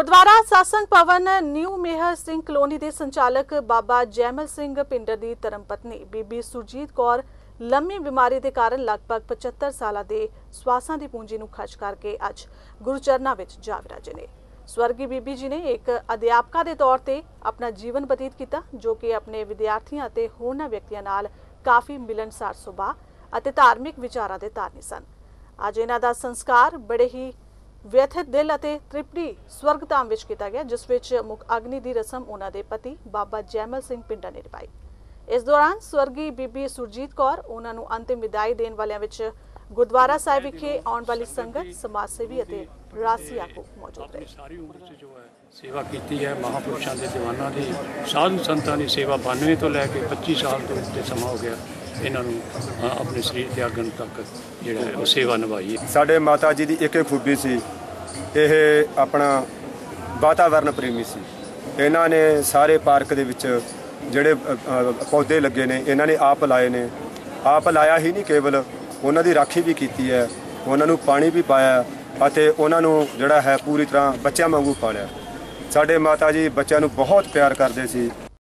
Gurdwara Sasang Bhavan new Mehar Singh colony ਦੇ ਸੰਚਾਲਕ ਬਾਬਾ ਜੈਮਲ ਸਿੰਘ ਪਿੰਡਰ ਦੀ ਧਰਮਪਤਨੀ ਬੀਬੀ ਸੁਰਜੀਤ ਕੌਰ ਲੰਮੀ ਬਿਮਾਰੀ ਦੇ ਕਾਰਨ ਲਗਭਗ 75 ਸਾਲਾਂ ਦੇ ਸਵਾਸਾਂ ਦੀ ਪੂੰਜੀ ਨੂੰ ਖਰਚ ਕਰਕੇ ਅੱਜ ਗੁਰਚਰਨਾਂ ਵਿੱਚ ਜਾ ਵਿਰਾਜੇ ਨੇ। ਸਵਰਗੀ ਬੀਬੀ ਜੀ ਨੇ ਇੱਕ ਅਧਿਆਪਕਾ ਦੇ ਤੌਰ ਤੇ ਆਪਣਾ ਜੀਵਨ ਬਤੀਤ ਕੀਤਾ, ਜੋ ਕਿ ਆਪਣੇ ਵਿਦਿਆਰਥੀਆਂ ਅਤੇ ਹੋਰਨਾਂ ਵਿਅਕਤੀਆਂ ਨਾਲ ਕਾਫੀ ਮਿਲਣਸਾਰ ਸੁਭਾਅ ਅਤੇ ਧਾਰਮਿਕ ਵਿਚਾਰਾਂ ਦੇ ਧਾਰਨੀ ਸਨ। ਅੱਜ ਇਹਨਾਂ ਦਾ ਸੰਸਕਾਰ ਬੜੇ ਹੀ ਵਿਅਥਿਤ ਦਿਲ ਅਤੇ ਤ੍ਰਿਪੜੀ ਸਵਰਗਧਾਮ ਵਿੱਚ ਕੀਤਾ ਗਿਆ, ਜਿਸ ਵਿੱਚ ਮੁੱਖ ਅਗਨੀ ਦੀ ਰਸਮ ਉਹਨਾਂ ਦੇ ਪਤੀ ਬਾਬਾ ਜੈਮਲ ਸਿੰਘ ਪਿੰਡਾ ਨੇ ਨਿਭਾਈ। ਇਸ ਦੌਰਾਨ ਸਵਰਗੀ ਬੀਬੀ ਸੁਰਜੀਤ ਕੌਰ ਉਹਨਾਂ ਨੂੰ ਅੰਤਿਮ ਵਿਦਾਈ ਦੇਣ ਵਾਲਿਆਂ ਵਿੱਚ ਗੁਰਦੁਆਰਾ ਸਾਹਿਬ ਵਿਖੇ ਆਉਣ ਵਾਲੀ ਸੰਗਤ, ਸਮਾਜ ਸੇਵੀ ਅਤੇ ਰਾਸੀ ਆਗੂ ਮੌਜੂਦ ਰਹੇ। ਸਾਰੀ ਉਮਰ 'ਚ ਜੋ ਹੈ ਸੇਵਾ ਕੀਤੀ ਹੈ, ਮਹਾਪੁਰਸ਼ਾਂ ਦੇ ਦੀਵਾਨਾਂ ਦੀ, ਸਾਧੂ ਸੰਤਾਂ ਦੀ ਸੇਵਾ 92 ਤੋਂ ਲੈ ਕੇ 25 ਸਾਲ ਤੋਂ ਉੱਤੇ ਸਮਾਂ ਹੋ ਗਿਆ। ਇਹਨਾਂ ਨੂੰ ਆਪਣੇ ਸਰੀਰ ਤਿਆਗਣ ਤੱਕ ਜਿਹੜਾ ਹੈ, ਉਹ ਸੇਵਾ ਨਿਭਾਈ ਸਾਡੇ ਮਾਤਾ ਜੀ ਦੀ ਇੱਕ ਇੱਕ ਖੂਬੀ ਸੀ। ਇਹ ਆਪਣਾ ਵਾਤਾਵਰਨ ਪ੍ਰੇਮੀ ਸੀ। ਇਹਨਾਂ ਨੇ ਸਾਰੇ ਪਾਰਕ ਦੇ ਵਿੱਚ ਜਿਹੜੇ ਪੌਦੇ ਲੱਗੇ ਨੇ, ਇਹਨਾਂ ਨੇ ਆਪ ਲਾਏ ਨੇ। ਆਪ ਲਾਇਆ ਹੀ ਨਹੀਂ ਕੇਵਲ, ਉਹਨਾਂ ਦੀ ਰਾਖੀ ਵੀ ਕੀਤੀ ਹੈ। ਉਹਨਾਂ ਨੂੰ ਪਾਣੀ ਵੀ ਪਾਇਆ ਅਤੇ ਉਹਨਾਂ ਨੂੰ ਜਿਹੜਾ ਹੈ ਪੂਰੀ ਤਰ੍ਹਾਂ ਬੱਚਿਆਂ ਵਾਂਗੂ ਪਾਲਿਆ। ਸਾਡੇ ਮਾਤਾ ਜੀ ਬੱਚਿਆਂ ਨੂੰ ਬਹੁਤ ਪਿਆਰ ਕਰਦੇ ਸੀ।